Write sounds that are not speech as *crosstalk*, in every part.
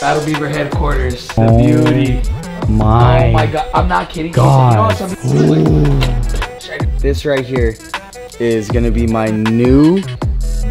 Battle Beaver headquarters. The Oh beauty. My, Oh my god. I'm not kidding. God. You know something- This right here is gonna be my new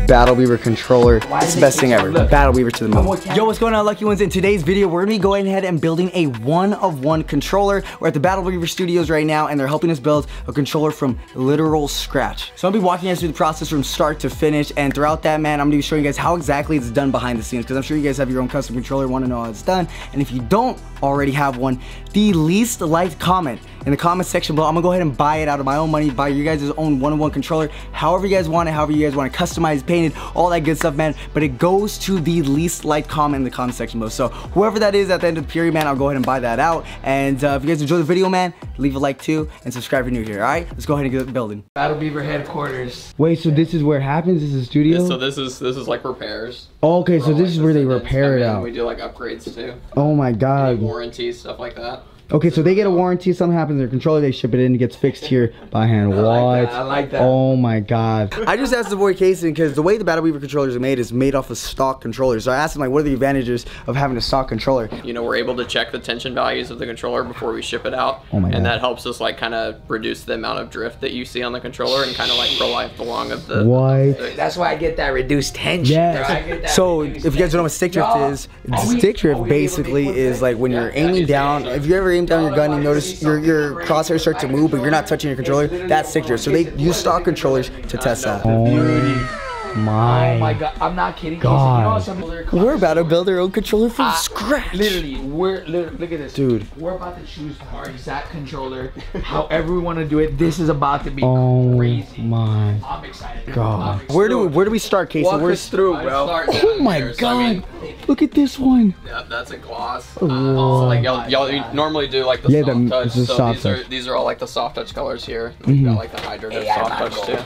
Battle Beaver controller. It's the best thing ever. look. Battle Beaver to the moon. Yo, what's going on, Lucky Ones? In today's video, we're gonna be going ahead and building a one-of-one controller. We're at the Battle Beaver Studios right now, and they're helping us build a controller from literal scratch. So I'm gonna be walking you guys through the process from start to finish, and throughout that, man, I'm gonna be showing you guys how exactly it's done behind the scenes, because I'm sure you guys have your own custom controller, wanna know how it's done, and if you don't already have one, the least liked comment in the comment section below, I'm gonna go ahead and buy it out of my own money, buy your guys' own one-on-one controller, however you guys want it, however you guys want to customize, paint it, all that good stuff, man. But it goes to the least liked comment in the comment section below. So whoever that is at the end of the period, man, I'll go ahead and buy that out. And uh, if you guys enjoy the video, man, leave a like too, and subscribe if you're new here, all right? Let's go ahead and get building. Battle Beaver headquarters. Wait, so this is where it happens? This is a studio? So this is this is like repairs. oh, okay, so this like, is where they repair come it out. We do like upgrades too. Oh my god. Any god. warranties, stuff like that. Okay, so they get a warranty, something happens to their controller, they ship it in, it gets fixed here by hand. What? like that, I like that. Oh my god. I just asked the boy Casey because the way the Battle Beaver controllers are made is made off of stock controllers. So I asked him like, what are the advantages of having a stock controller? You know, we're able to check the tension values of the controller before we ship it out. Oh my and that helps us like kind of reduce the amount of drift that you see on the controller and kind of like prolong along of the. What? That's why I get that reduced tension. Yeah. bro. I get that So reduced if you guys don't know what stick drift tension. is, Y'all, are we- stick drift we able to basically is like when you're aiming down. aiming. If you ever aim down your gun, you notice your your crosshairs start to move, but you're not touching your controller. That's drift. So they use stock controllers to test that. Oh my god. I'm not kidding. God. You know? We're about to build our own controller from Ah, scratch. Literally, we're literally, look at this, Dude. We're about to choose our exact controller, however we want to do it. This is about to be Oh crazy. my I'm excited. god. I'm Where do we, where do we start, Casey? Walk Where's us through, bro. Oh down my there. So, I mean, god. Look at this one. yeah, that's a gloss. Uh, also, like y'all, y'all normally do like the Yeah, soft the- touch. it's a so soft these touch. Are these are all like the soft touch colors here. We've got like the hydrated soft touch too.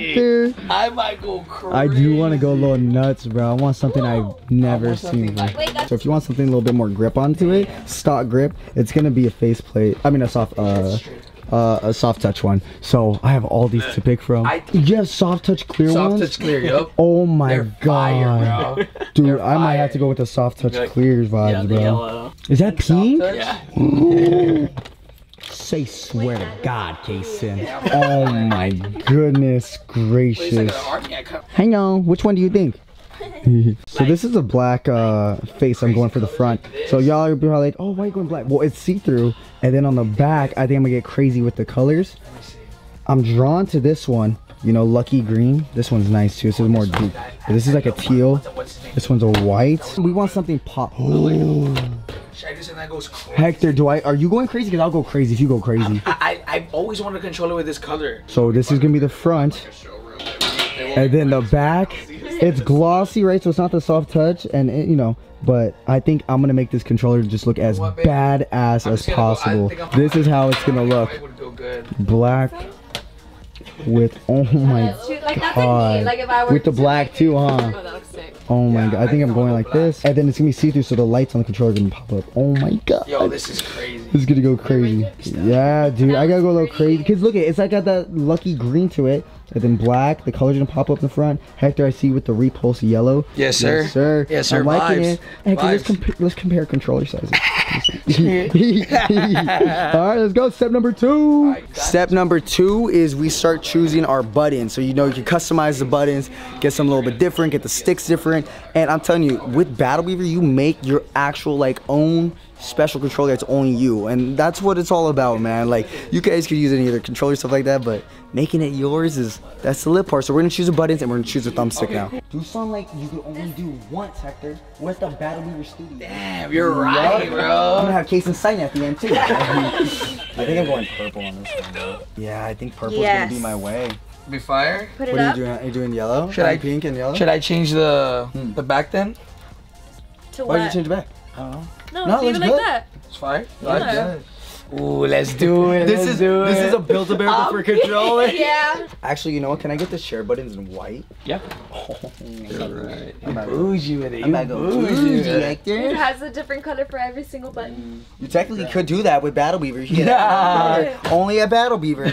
Boy, Hector. I might go crazy. I do want to go a little nuts, bro. I want something I've never seen. before. So if you want something a little bit more grip onto it, stock grip, it's gonna be a face plate. I mean a soft, uh, uh, a soft touch one. So I have all these to pick from. I- you have soft touch clear Soft ones. touch clear, yup. Oh my They're god, fire, bro. dude! They're I might have to go with the soft touch Like- clears vibes, Yeah, the bro. yellow. Is that pink? Yeah. *laughs* Say swear to God, Kason. *laughs* Oh my goodness gracious. Hang on, which one do you think? *laughs* so this is a black uh, face. I'm going for the front. So y'all are probably like, oh, why are you going black? Well, it's see-through. And then on the back, I think I'm gonna get crazy with the colors. I'm drawn to this one. You know, lucky green. This one's nice too. This is more deep. This is like a teal. This one's a white. We want something pop. Should I do something that goes crazy? Hector, do I? Are you going crazy? Cause I'll go crazy if you go crazy. I, *laughs* I, I've always wanted a controller with this color. So this is gonna be the front. Showroom. They won't- they won't And then the back, it's glossy, right? So it's not the soft touch, and it, you know. But I think I'm gonna make this controller just look as What, babe? badass I'm as just gonna go- possible. This is how it's gonna look. It would go good. Black with oh my Shoot, like that's god, like, like if I were with the black make too, it- huh? Oh, that looks sick. My Yeah, god, I think I I'm going I'll like go this, and then it's gonna be see-through, so the lights on the controller are gonna pop up. Oh my god. Yo, this is crazy. This is gonna go crazy. Yeah, dude, I gotta go a little crazy. Cause look, it, it's like got that lucky green to it, and then black. The color's gonna pop up in the front. Hector, I see with the Repullze yellow. Yes, sir. Yes, sir. Yes, sir. I'm liking Vibes. it. Hector, let's, Vibes. compa- let's compare controller sizes. *laughs* All right, let's go. Step number two. Step number two is we start choosing our buttons. So you know you can customize the buttons, get some a little bit different, get the sticks different. And I'm telling you, with Battle Beaver, you make your actual like own special controller that's only you, and that's what it's all about, man. Like you guys could use any other controller stuff like that, but making it yours is that's the lit part. So we're gonna choose the buttons and we're gonna choose the thumbstick now. Do something like you can only do once, Hector. We're at the Battle Beaver studio. Damn, you're right, bro. I'm gonna have Case and sign at the end too. *laughs* I think I'm going purple on this one. Though. Yeah, I think purple's gonna be my way. Be fire. Put it What are up you doing? Are you doing yellow? Should I- pink and yellow? Should I change the Hmm. the back then? to Why did you change the back? I don't know. No, No, leave it it like good. that. It's fire. Yeah. Ooh, let's do it. This let's is do this it. is a build a bear but for *laughs* controller. yeah. Actually, you know what? Can I get the share buttons in white? Yeah. *laughs* You're right. I'm about to, bougie with it. I'm You about to go bougie bougie, with it. It has a different color for every single button. You technically could do that with Battle Beaver. You Nah. *laughs* Only a Battle Beaver.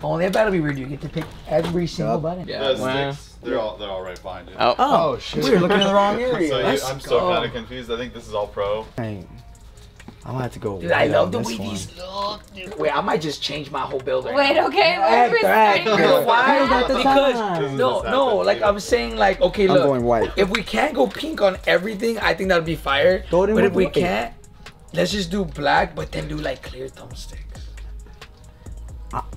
Only a Battle Beaver do you get to pick every single Yup. button. Yeah. Wow. Sticks. They're all they're all right behind you. Oh, Oh, oh shit. we were looking in the wrong *laughs* area. So you, I'm still kind of confused. I think this is all pro. Dang. I'm gonna have to go. Dude, I love on the this way one. these look. Dude. Wait, I might just change my whole build right Wait, okay, Heck, we're heck. starting You know from why? Here's at the Because no, no. Like. I'm saying, like okay, look. I'm going white. If we can't go pink on everything, I think that'd be fire. Go but if we white. can't, let's just do black, but then do like clear thumbsticks.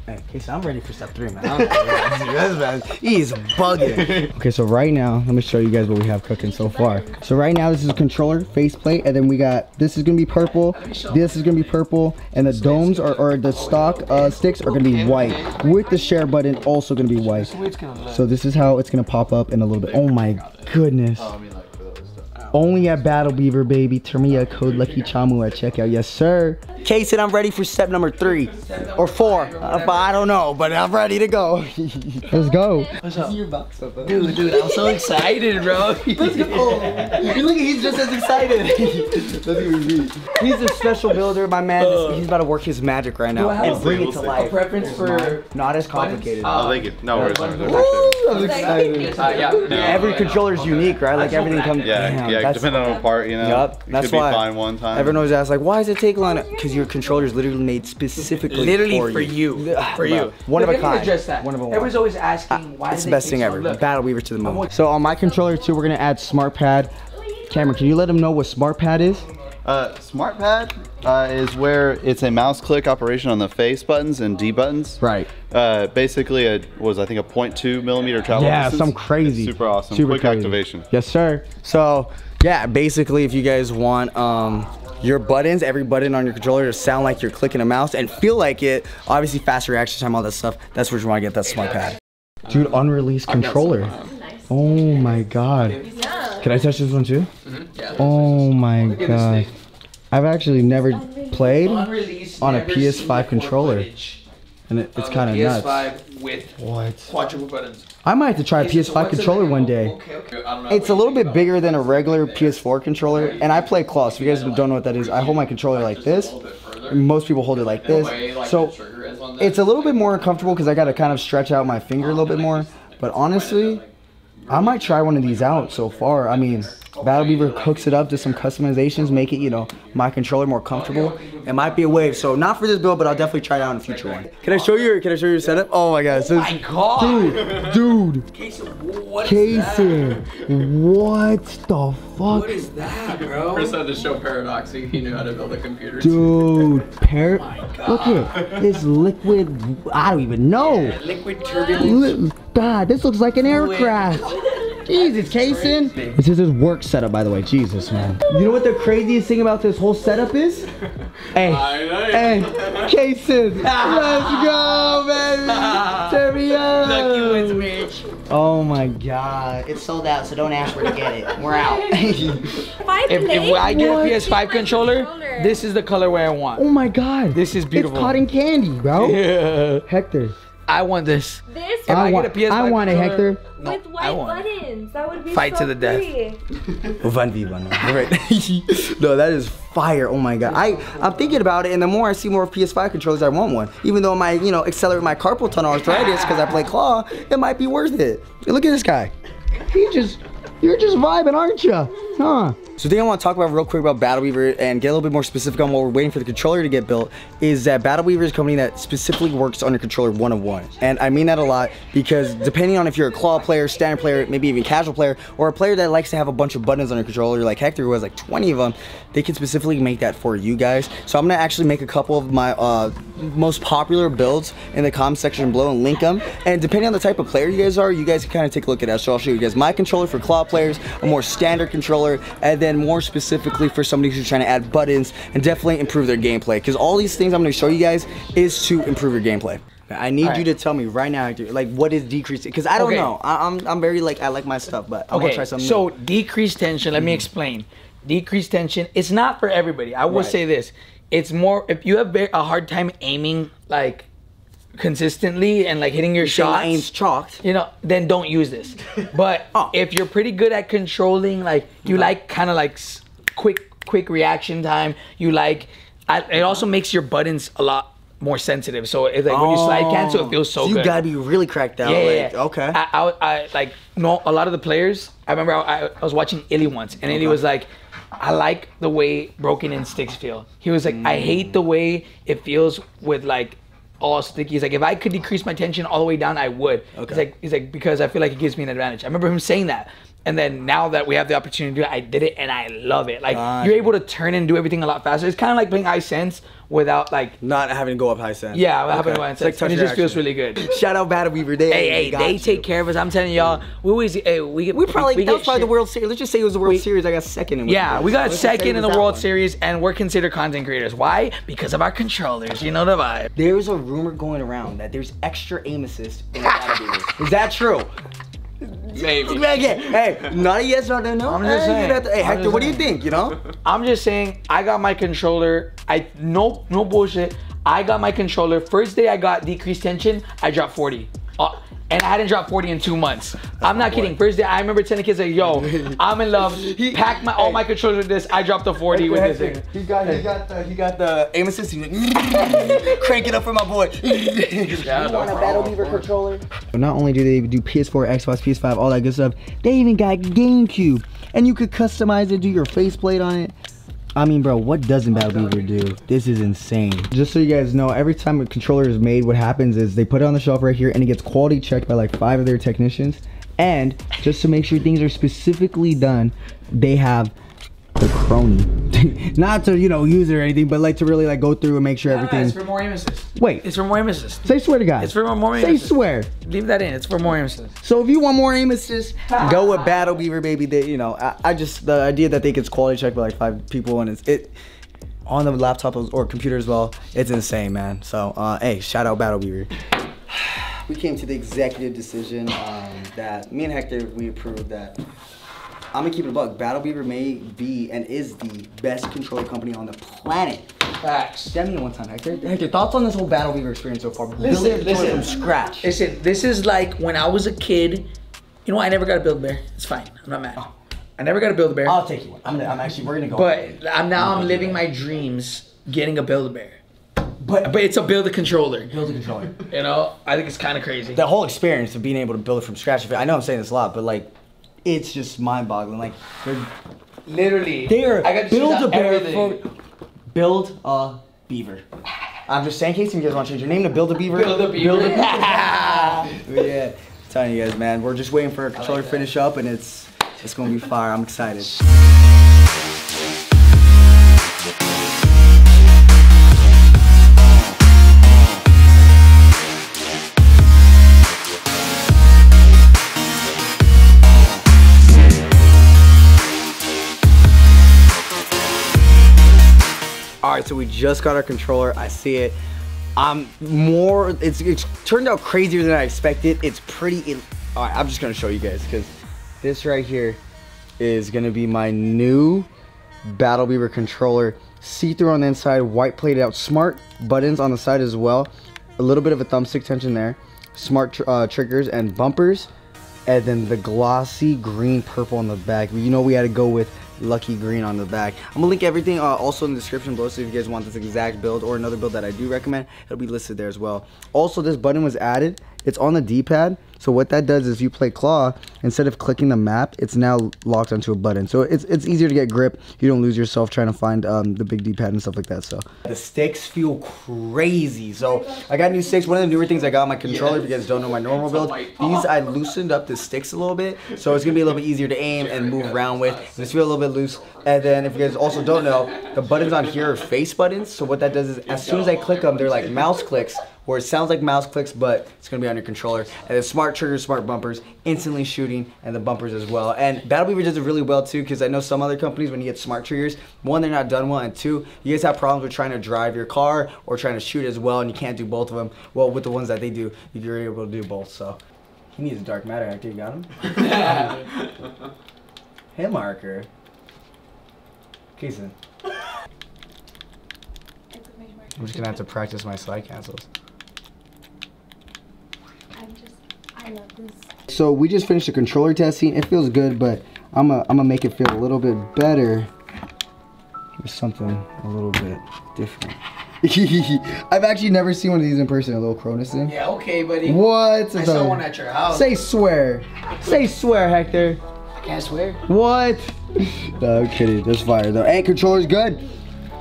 Hey, Casey, I'm ready for step three, man. *laughs* That's bad. He's bugging. Okay, so right now, let me show you guys what we have cooking so far. So right now, this is a controller, faceplate, and then we got, this is gonna be purple, this is gonna be purple, and the domes or, or the stock uh, sticks are gonna be white, with the share button also gonna be white. So this is how it's gonna pop up in a little bit. Oh my goodness. Only at Battle Beaver, baby. Turn me a code Lucky Chamu at checkout. Yes, sir. Casey, I'm ready for step number three or four. Uh, I don't know, but I'm ready to go. *laughs* Let's go. What's up? Your box up. Dude, dude, I'm so excited, bro. Let's go. *laughs* Look, he's just as excited. *laughs* He's a special builder, my man. He's about to work his magic right now Do I and bring we'll it to see. a life. preference for Not as complicated. Uh, Oh, they could. No worries. no worries. Woo, I'm excited. Uh, yeah. Every controller is unique, right? Like everything comes. Yeah, Damn, yeah. Depending on the part, you know. Yup, it that's could why. be fine one time. Everyone always asks like, why does it take long? Because your controller is literally made specifically literally for, for you, Ah, *sighs* for bro. you. One of a kind. address that. One of a one. Everyone's always asking why. It's do the they best take thing so ever. Look, Battle Beaver to the moon. So on my controller too, we're gonna add Smart Pad. Cameron, can you let them know what Smart Pad is? Uh, Smart Pad uh, is where it's a mouse click operation on the face buttons and D buttons. Right. Uh, basically, a was I think a 0.2 millimeter travel Yeah, distance. some crazy. It's super awesome. Super Quick crazy. activation. Yes, sir. So yeah, basically, if you guys want um, your buttons, every button on your controller to sound like you're clicking a mouse and feel like it, obviously fast reaction time, all that stuff. That's where you want to get that Smart Pad. Dude, unreleased controller. Oh my god. Can I touch this one too? Oh my Look at this god. I've actually never played on a PS5 controller. and it, it's kind of a nuts. PS5 with What? quadruple buttons. I might have to try a PS5 what's controller one day. Okay, okay. I don't know It's a little bit bigger than a regular PS4 controller, and I play claw. So if you guys don't know what that is, I hold my controller like this. a little bit further. and Most people hold it like this. way, like, So the trigger is on that, it's a little bit more uncomfortable because I got to kind of stretch out my finger a little bit more. But honestly, I might try one of these out so far. I mean, Battle Beaver hooks it up to some customizations, make it, you know, my controller more comfortable. It might be a wave. So not for this build, but I'll definitely try it out in a future one. Can I show you? Can I show you your setup? Oh my god, so oh My God. dude, Casey, what is that? Casey, what the fuck? What is that, bro? Chris had to show Paradoxy he knew how to build a computer. Dude, par- oh look at this liquid. I don't even know. Liquid turbulence. Li- God, this looks like an aircraft. Jesus, Kason. This is his work setup, by the way. Jesus, man. You know what the craziest thing about this whole setup is? *laughs* Hey, hey, Kason, let's go, baby. Turn me Lucky wins, bitch. Oh my God, it's sold out, so don't ask where to get it. We're out. *laughs* If, if I get a PS5 controller, this is the colorway I want. oh my God, This is beautiful. It's cotton candy, bro. *laughs* Yeah. Hector. I want this. This If I, I want- get a PS5 I want it, Hector. No, with white want it. buttons. That would be Fight so to the death. pretty. *laughs* Van Viva, no. *laughs* Right. *laughs* no, that is fire. Oh my god. I I'm thinking about it, and the more I see more PS5 controllers, I want one. Even though it might, you know, accelerate my carpal tunnel arthritis because I play claw, it might be worth it. Look at this guy. He just, you're just vibing, aren't you? Huh? So the thing I want to talk about real quick about Battle Beaver and get a little bit more specific on what we're waiting for the controller to get built is that Battle Beaver is a company that specifically works on your controller one of one. And I mean that a lot because depending on if you're a claw player, standard player, maybe even casual player, or a player that likes to have a bunch of buttons on your controller like Hector who has like 20 of them, they can specifically make that for you guys. So I'm gonna actually make a couple of my uh, most popular builds in the comment section below and link them. And depending on the type of player you guys are, you guys can kind of take a look at that. So I'll show you guys my controller for claw players, a more standard controller, and then more specifically for somebody who's trying to add buttons and definitely improve their gameplay. Because all these things I'm gonna show you guys is to improve your gameplay. I need Alright. you to tell me right now, like what is decreasing? Because I don't Okay. know. I, I'm I'm very like I like my stuff, but I want to try something. so new. decreased tension. Let me mm-hmm. explain. Decreased tension. It's not for everybody. I will Right. say this. It's more if you have a hard time aiming like consistently and like hitting your shots. aim's chalked. you know, then don't use this. *laughs* But Oh. if you're pretty good at controlling, like you like kind of like quick, quick reaction time. You like, I, it also makes your buttons a lot more sensitive. So it's like when you slide cancel, it feels so, Oh. you good. gotta be really cracked out. yeah, yeah, like, yeah. Okay. I, I, I like no a lot of the players. I remember I, I was watching Illy once, and Illy was like, "I like the way broken in sticks feel." He was like, "I hate mm. the way it feels with like." All sticky. He's like, if I could decrease my tension all the way down, I would. He's like, he's like, because I feel like it gives me an advantage. I remember him saying that, and then now that we have the opportunity to do it, I did it, and I love it. Like you're able to turn and do everything a lot faster. It's kind of like playing Ice Sense without like, Not having to go up high sense. yeah, without having Okay. to It's like and it just feels really good. Shout out Battle Beaver. They, Hey, hey, they you. take care of us. I'm telling y'all, we always, hey, we We probably we that get was probably the. World Series. Let's just say it was the World We- Series. I got second in. Yeah, we got say second in the World one. Series, and we're considered content creators. Why? Because of our controllers. You know the vibe. There's a rumor going around that there's extra aim assist in Battle Beaver. Is that true? Maybe. Okay, hey, not a yes, not a no. I'm just hey, saying. you got the- hey, I'm Hector, just what do you think? You know? I'm just saying, I got my controller. I no no bullshit. I got my controller. First day I got decreased tension, I dropped 40. Uh, and I hadn't dropped 40 in two months. I'm not kidding. First day, I remember telling kids like, "Yo, *laughs* I'm in love. Pack my all my controllers with this. I dropped the 40 with this thing." He got, he got the, he got the aim assist. He's *laughs* like, crank it up for my boy. *laughs* Yeah, no problem. controller? Not only do they do PS4, Xbox, PS5, all that good stuff, they even got GameCube, and you could customize it, do your faceplate on it. I mean, bro, what doesn't Battle Beaver do? This is insane. Just so you guys know, every time a controller is made, what happens is they put it on the shelf right here, and it gets quality checked by like five of their technicians. And just to make sure things are specifically done, they have the crony. *laughs* Not to, you know, use it or anything, but like to really like go through and make sure everything. It's for more. Wait, It's for more aim say swear to God. It's for more aim Say swear. Leave that in. It's for more aim. So if you want more aim go with Battle Beaver, baby. They, you know, I, I just the idea that they gets quality checked by like five people and it's it on the laptop or computer as well. It's insane, man. So uh, hey, shout out Battle Beaver. *sighs* We came to the executive decision um, that me and Hector we approved that. I'm gonna keep it a buck. Battle Beaver may be and is the best controller company on the planet. Facts. Damn me one time, Hector. Hector, thoughts on this whole Battle Beaver experience so far? Listen, Building listen. from scratch. Listen, this is like when I was a kid. You know, I never got a build bear. It's fine. I'm not mad. Oh. I never got a build a bear. I'll take you one. I'm, I'm actually we're gonna go. But I'm now I'm living my dreams getting a build a bear. but But it's a build a controller. build a controller. You know, I think it's kind of crazy. the whole experience of being able to build it from scratch. I know I'm saying this a lot, but like, it's just mind-boggling. Like, they're, Literally, they're I got to build a bear for build a beaver. I'm just saying, in case you guys want to change your name to Build a Beaver. Build a beaver. Build a Beaver. *laughs* *laughs* yeah, telling you guys, man, we're just waiting for our controller to finish up, and it's it's gonna be fire. I'm excited. *laughs* All right, so we just got our controller. I see it. I'm more. It's, it's turned out crazier than I expected. It's pretty. All right, I'm just gonna show you guys because this right here is gonna be my new Battle Beaver controller. See-through on the inside, white plated out, smart buttons on the side as well. A little bit of a thumbstick tension there. Smart tr- uh, triggers and bumpers, and then the glossy green purple on the back. You know we had to go with lucky green on the back. I'm gonna link everything uh, also in the description below. So if you guys want this exact build or another build that I do recommend, it'll be listed there as well. Also, this button was added. It's on the D-pad. So what that does is you play claw, instead of clicking the map, it's now locked onto a button. So it's, it's easier to get grip. You don't lose yourself trying to find um, the big D-pad and stuff like that. So the sticks feel crazy. So I got new sticks. One of the newer things I got on my controller, if you guys don't know my normal build, these I loosened up the sticks a little bit. So it's gonna be a little bit easier to aim and move around with. This feel a little bit loose. And then if you guys also don't know, the buttons on here are face buttons. So what that does is as soon as I click them, they're like mouse clicks where it sounds like mouse clicks, but it's gonna be on your controller. And then smart triggers, smart bumpers, instantly shooting, and the bumpers as well. And Battle Beaver does it really well too, because I know some other companies when you get smart triggers, one, they're not done well, and two, you guys have problems with trying to drive your car or trying to shoot as well, and you can't do both of them. Well, with the ones that they do, you're able to do both. So he needs a dark matter actor. You got him? *laughs* Hit marker. Keeson. I'm just gonna have to practice my slide cancels. I'm just, I love this. So we just finished the controller testing. It feels good, but I'm gonna I'm gonna make it feel a little bit better with something a little bit different. *laughs* I've actually never seen one of these in person. A little Cronus in. Yeah, okay, buddy. What? I saw one at your house. Say swear. Say swear, Hector. I can't swear. What? *laughs* no, I'm kidding. That's fire though. And controller's good.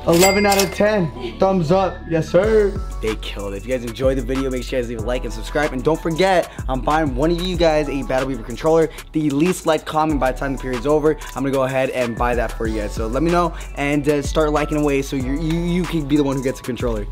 11 out of 10. Thumbs up. Yes, sir. They killed it. If you guys enjoyed the video, make sure you guys leave a like and subscribe. And don't forget, I'm buying one of you guys a Battle Beaver controller. The least liked comment by the time the period's over, I'm gonna go ahead and buy that for you guys. So let me know and uh, start liking away so you you you can be the one who gets a controller.